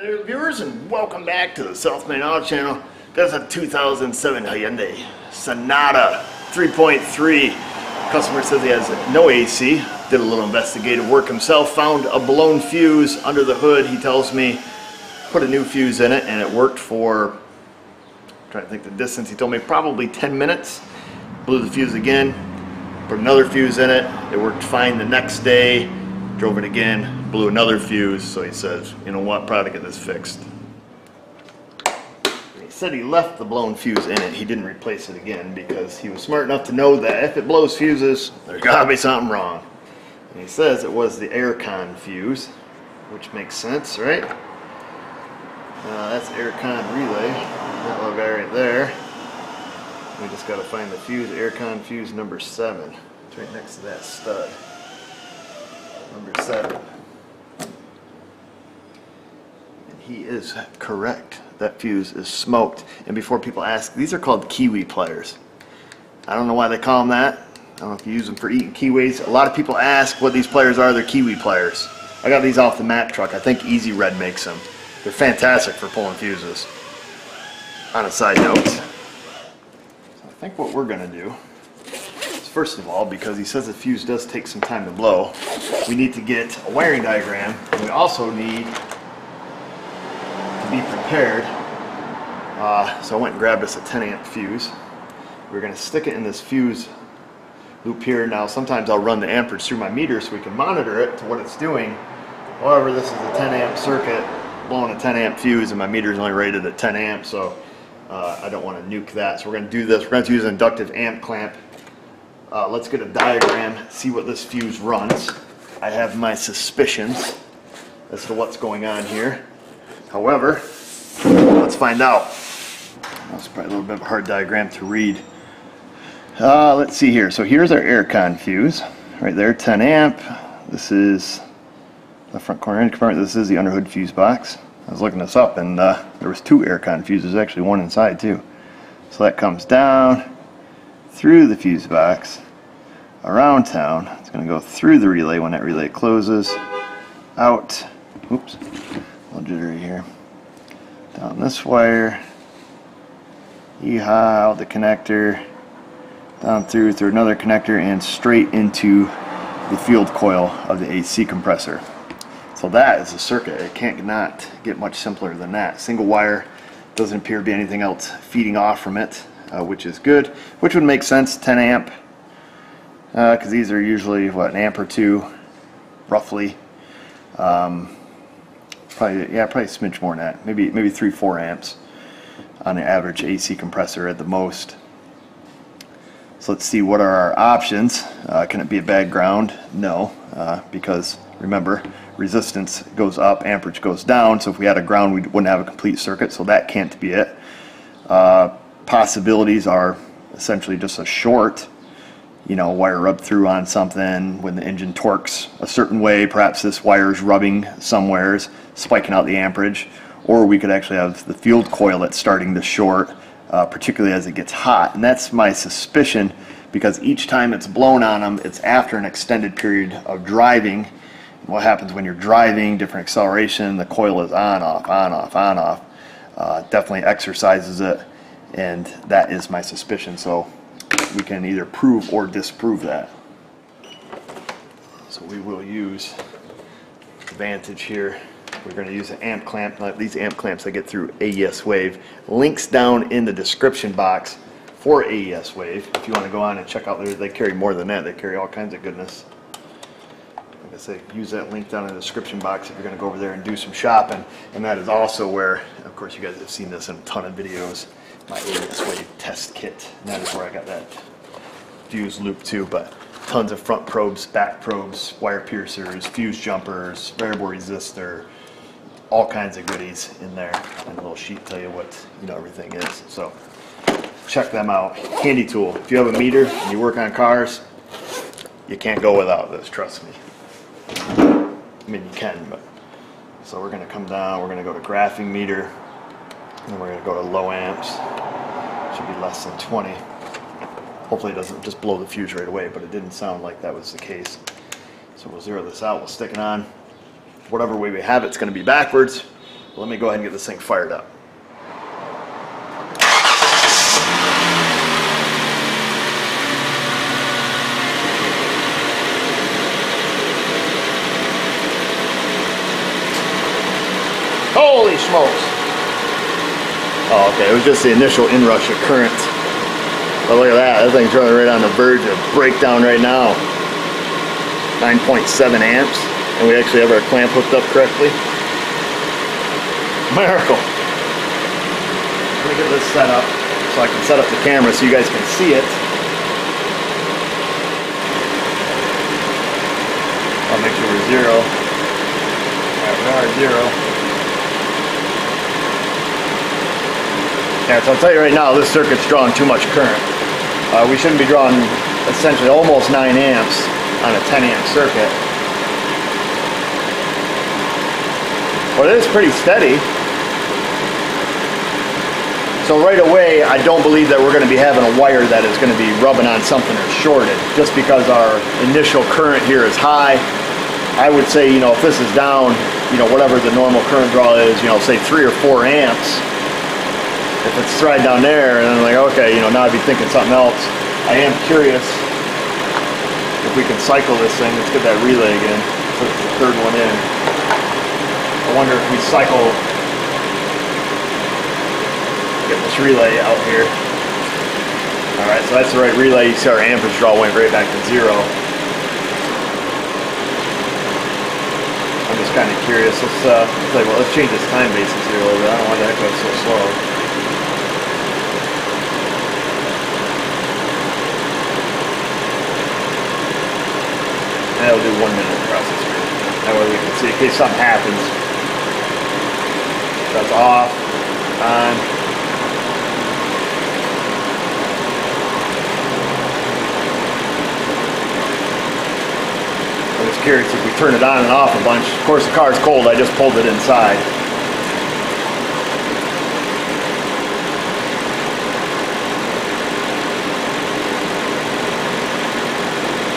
viewers, and welcome back to the South Main Auto Channel. That's a 2007 Hyundai Sonata 3.3. Customer says he has no AC. Did a little investigative work himself. Found a blown fuse under the hood. He tells me put a new fuse in it, and it worked for. I'm trying to think the distance. He told me probably 10 minutes. Blew the fuse again. Put another fuse in it. It worked fine the next day. Drove it again, blew another fuse, so he says, you know what, probably get this fixed. He said he left the blown fuse in it. He didn't replace it again because he was smart enough to know that if it blows fuses, there's gotta be something wrong. And he says it was the aircon fuse, which makes sense, right? Uh, that's aircon relay, that little guy right there. We just gotta find the fuse, aircon fuse number seven. It's right next to that stud number seven. And he is correct. That fuse is smoked. And before people ask, these are called kiwi pliers. I don't know why they call them that. I don't know if you use them for eating kiwis. A lot of people ask what these pliers are. They're kiwi pliers. I got these off the Mac truck. I think E-Z Red makes them. They're fantastic for pulling fuses. On a side note, so I think what we're going to do is first of all, because he says the fuse does take some time to blow, we need to get a wiring diagram. And we also need Uh, so I went and grabbed us a 10 amp fuse. We're going to stick it in this fuse loop here. Now sometimes I'll run the amperage through my meter so we can monitor it to what it's doing. However, this is a 10 amp circuit blowing a 10 amp fuse and my meter is only rated at 10 amps so uh, I don't want to nuke that. So we're going to do this. We're going to use an inductive amp clamp uh, let's get a diagram, see what this fuse runs. I have my suspicions as to what's going on here. However, let's find out. That's probably a little bit of a hard diagram to read. Uh, let's see here. So here's our aircon fuse. Right there, 10 amp. This is the front corner compartment. This is the underhood fuse box. I was looking this up and uh, there was two aircon fuses, actually one inside too. So that comes down through the fuse box around town. It's going to go through the relay when that relay closes, out, oops, a little jittery here, down this wire, yeehaw, the connector, down through through another connector and straight into the field coil of the AC compressor. So that is a circuit. It can't not get much simpler than that. Single wire, doesn't appear to be anything else feeding off from it, uh, which is good, which would make sense, 10 amp, because uh, these are usually what an amp or two roughly um, probably yeah probably a smidge more than that. Maybe maybe three four amps on an average AC compressor at the most. So let's see what are our options? Uh, can it be a bad ground? No uh, because remember resistance goes up amperage goes down. So if we had a ground we wouldn't have a complete circuit so that can't be it. Uh, possibilities are essentially just a short you know, wire rub through on something. When the engine torques a certain way. Perhaps this wire is rubbing somewheres, spiking out the amperage. Or we could actually have the field coil that's starting to short, uh, particularly as it gets hot. And that's my suspicion because each time it's blown on them, it's after an extended period of driving. What happens when you're driving, different acceleration, the coil is on, off, on, off, on, off. Uh, definitely exercises it, and that is my suspicion. So we can either prove or disprove that. So we will use Vantage here. We're going to use an amp clamp. Like these amp clamps I get through AES Wave. Links down in the description box for AES Wave. If you want to go on and check out, they carry more than that. They carry all kinds of goodness. Like I say, use that link down in the description box if you're going to go over there and do some shopping. And that is also where, of course, you guys have seen this in a ton of videos my AES Wave test kit. And that is where I got that fuse loop too, but tons of front probes, back probes, wire piercers, fuse jumpers, variable resistor, all kinds of goodies in there. And a little sheet tell you what you know everything is. So check them out. Handy tool. If you have a meter and you work on cars, you can't go without this, trust me. I mean you can, but so we're gonna come down, we're gonna go to graphing meter, and we're to go to low amps. Should be less than 20. Hopefully it doesn't just blow the fuse right away, but it didn't sound like that was the case. So we'll zero this out, we'll stick it on. Whatever way we have it, it's going to be backwards. Let me go ahead and get this thing fired up. Holy smokes! Oh, okay, it was just the initial inrush of current. But look at that, that thing's running right on the verge of breakdown right now. 9.7 amps, and we actually have our clamp hooked up correctly. Miracle! Let me get this set up so I can set up the camera so you guys can see it. I'll make sure we're zero. Alright, we are zero. Yeah, so I'll tell you right now, this circuit's drawing too much current. Uh, we shouldn't be drawing essentially almost 9 amps on a 10 amp circuit. It is pretty steady. So right away, I don't believe that we're going to be having a wire that is going to be rubbing on something or shorted, just because our initial current here is high. I would say, you know, if this is down, you know, whatever the normal current draw is, you know, say three or four amps, if it's right down there, and I'm like, okay, you know, now I'd be thinking something else. I am curious if we can cycle this thing. Let's get that relay again. Put the third one in. Wonder if we cycle, get this relay out here. All right, so that's the right relay. You see our amperage draw went right back to zero. I'm just kind of curious. Let's, uh, let's, like, well, let's change this time basis here a little bit. I don't want that to go so slow. That'll do one minute process. That way we can see in case something happens. That's off, on. I was curious if we turn it on and off a bunch. Of course, the car's cold. I just pulled it inside.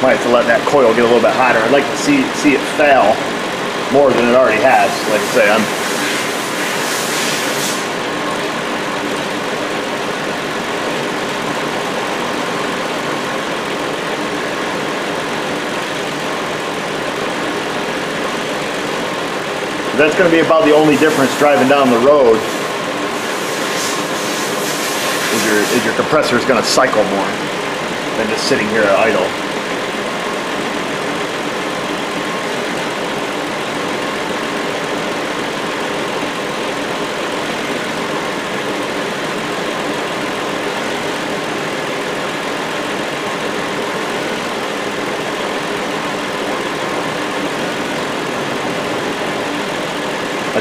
Might have to let that coil get a little bit hotter. I'd like to see see it fail more than it already has. Like I say, I'm That's going to be about the only difference driving down the road. Is your, is your compressor is going to cycle more than just sitting here idle.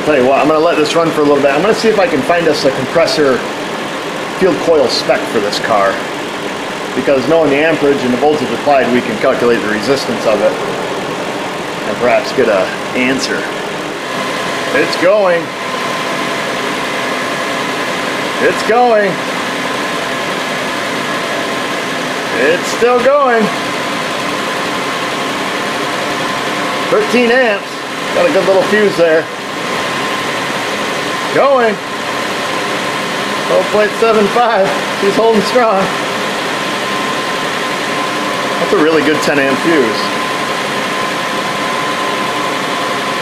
Tell you what, I'm going to let this run for a little bit. I'm going to see if I can find us a compressor field coil spec for this car. Because knowing the amperage and the voltage applied, we can calculate the resistance of it and perhaps get a answer. It's going. It's going. It's still going. 13 amps. Got a good little fuse there. Going. 12.75. She's holding strong. That's a really good 10 amp fuse.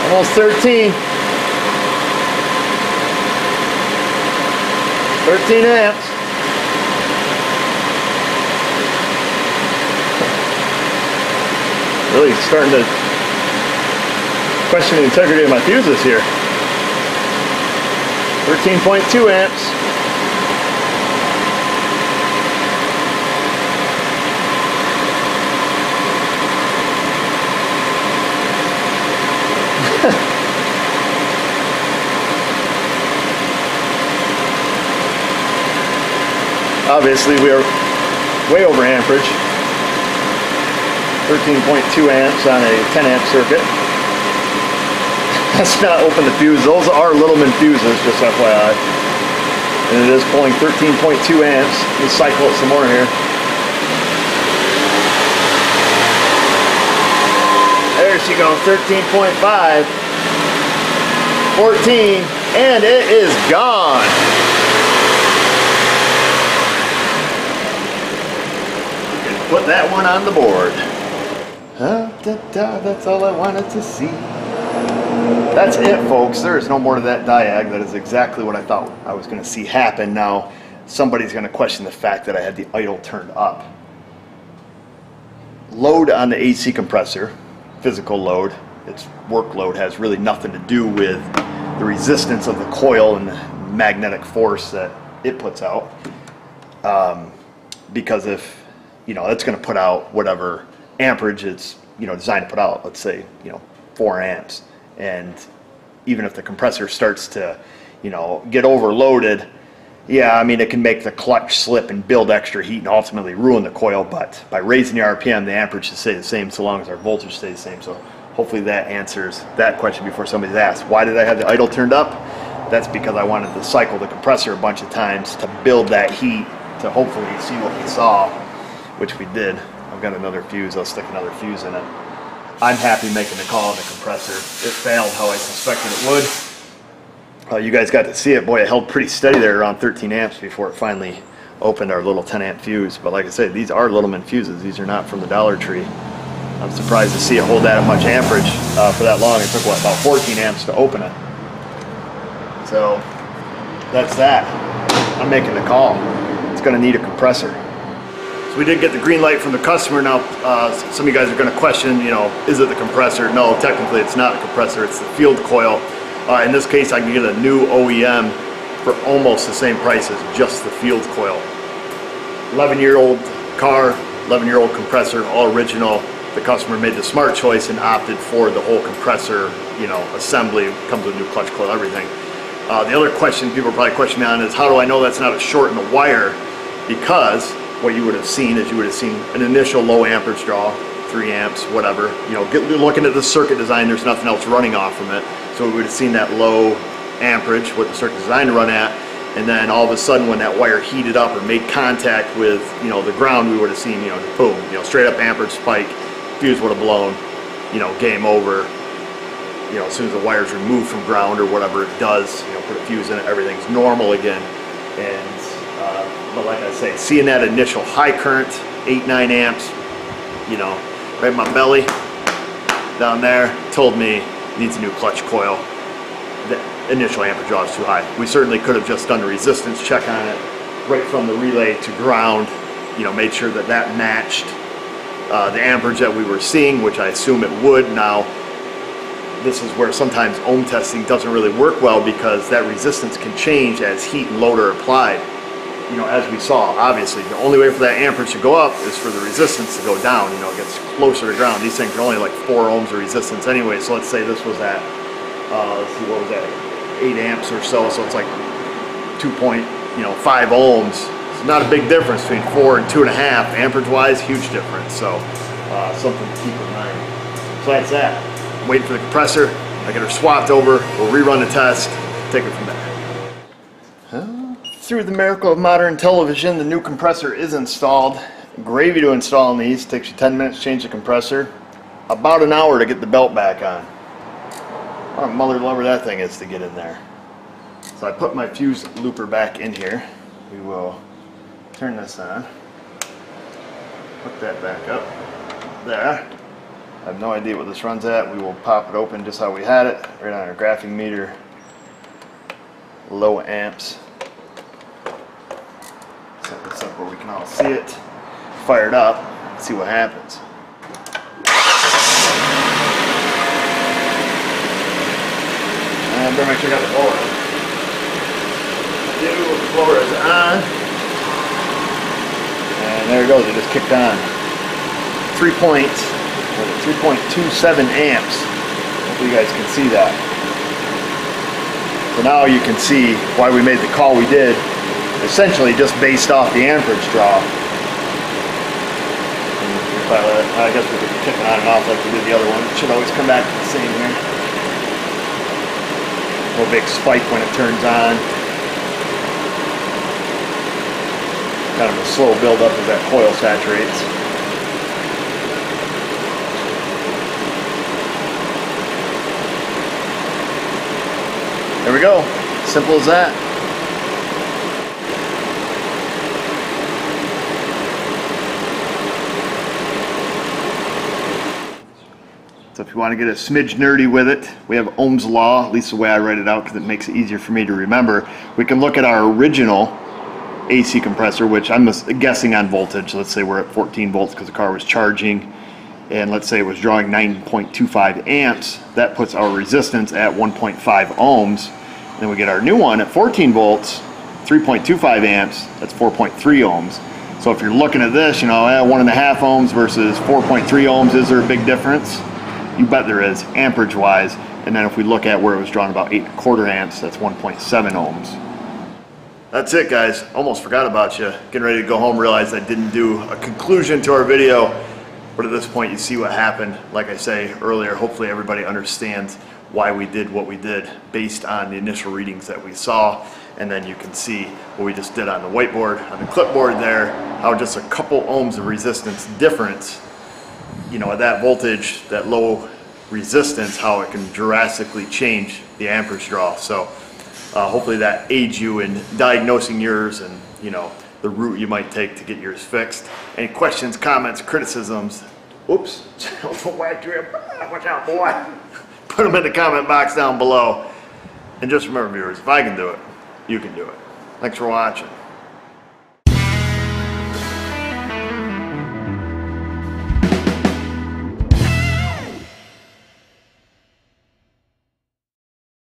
Almost 13. 13 amps. Really starting to question the integrity of my fuses here. 13.2 amps. Obviously we are way over amperage. 13.2 amps on a 10 amp circuit. Let's not open the fuse. Those are Littleman fuses, just FYI. And it is pulling 13.2 amps. Let's cycle it some more here. There she goes, 13.5. 14. And it is gone. Put that one on the board. da, da, that's all I wanted to see. That's it, folks. There is no more to that diag. That is exactly what I thought I was going to see happen. Now, somebody's going to question the fact that I had the idle turned up. Load on the AC compressor, physical load, its workload has really nothing to do with the resistance of the coil and the magnetic force that it puts out. Um, because if, you know, it's going to put out whatever amperage it's, you know, designed to put out, let's say, you know, 4 amps. And even if the compressor starts to, you know, get overloaded, yeah, I mean, it can make the clutch slip and build extra heat and ultimately ruin the coil, but by raising the RPM, the amperage should stay the same so long as our voltage stays the same. So hopefully that answers that question before somebody's asked. Why did I have the idle turned up? That's because I wanted to cycle the compressor a bunch of times to build that heat to hopefully see what we saw, which we did. I've got another fuse, I'll stick another fuse in it. I'm happy making the call on the compressor. It failed how I suspected it would. Uh, you guys got to see it. Boy, it held pretty steady there around 13 amps before it finally opened our little 10 amp fuse. But like I said, these are Littleman fuses. These are not from the Dollar Tree. I'm surprised to see it hold that much amperage uh, for that long. It took, what, about 14 amps to open it. So, that's that. I'm making the call. It's going to need a compressor. So we did get the green light from the customer. Now, uh, some of you guys are going to question, you know, is it the compressor? No, technically it's not a compressor. It's the field coil. Uh, in this case, I can get a new OEM for almost the same price as just the field coil. 11 year old car, 11 year old compressor, all original. The customer made the smart choice and opted for the whole compressor, you know, assembly, comes with new clutch coil, everything. Uh, the other question people are probably questioning on is how do I know that's not a short in the wire? Because what you would have seen is you would have seen an initial low amperage draw, three amps, whatever. You know, get, looking at the circuit design, there's nothing else running off from it. So we would have seen that low amperage, what the circuit designed to run at, and then all of a sudden when that wire heated up or made contact with, you know, the ground, we would have seen, you know, boom, you know, straight up amperage spike, fuse would have blown, you know, game over. You know, as soon as the wire's removed from ground or whatever it does, you know, put a fuse in it, everything's normal again. And, but like I say, seeing that initial high current, eight, nine amps, you know, right in my belly, down there, told me needs a new clutch coil. The initial amperage draw is too high. We certainly could have just done a resistance check on it right from the relay to ground, you know, made sure that that matched uh, the amperage that we were seeing, which I assume it would. Now, this is where sometimes ohm testing doesn't really work well because that resistance can change as heat and load are applied. You know, as we saw, obviously, the only way for that amperage to go up is for the resistance to go down. You know, it gets closer to ground. These things are only like four ohms of resistance anyway. So let's say this was at, uh, let's see, what was that, eight amps or so. So it's like two point, you know, five ohms. It's not a big difference between four and two and a half. Amperage-wise, huge difference. So uh, something to keep in mind. So that's that. I'm waiting for the compressor. I get her swapped over. We'll rerun the test. Take it from there. Through the miracle of modern television, the new compressor is installed. Gravy to install in these. Takes you 10 minutes to change the compressor. About an hour to get the belt back on. What a mother lover that thing is to get in there. So I put my fuse looper back in here. We will turn this on. Put that back up. There. I have no idea what this runs at. We will pop it open just how we had it. Right on our graphing meter. Low amps. Set this up where we can all see it. Fire it up. See what happens. And better make sure I got the blower. Do the blower is on. And there it goes, it just kicked on. Three points, 3.27 amps. Hopefully you guys can see that. So now you can see why we made the call we did, essentially just based off the amperage draw. Uh, I guess we could kick it on and off like we did the other one. It should always come back to the same here. Little big spike when it turns on. Kind of a slow build up as that coil saturates. There we go. Simple as that. So if you want to get a smidge nerdy with it, we have Ohm's Law, at least the way I write it out because it makes it easier for me to remember. We can look at our original AC compressor, which I'm guessing on voltage. Let's say we're at 14 volts because the car was charging. And let's say it was drawing 9.25 amps. That puts our resistance at 1.5 ohms. Then we get our new one at 14 volts, 3.25 amps. That's 4.3 ohms. So if you're looking at this, you know, eh, one and a half ohms versus 4.3 ohms, is there a big difference? You bet there is, amperage wise. And then if we look at where it was drawn about eight quarter amps, that's 1.7 ohms. That's it guys, almost forgot about you. Getting ready to go home, realized I didn't do a conclusion to our video. But at this point you see what happened. Like I say earlier, hopefully everybody understands why we did what we did based on the initial readings that we saw. And then you can see what we just did on the whiteboard, on the clipboard there, how just a couple ohms of resistance difference you know, at that voltage, that low resistance, how it can drastically change the amperage draw. So uh, hopefully that aids you in diagnosing yours and, you know, the route you might take to get yours fixed. Any questions, comments, criticisms, oops, watch out boy. Put them in the comment box down below. And just remember viewers, if I can do it, you can do it. Thanks for watching.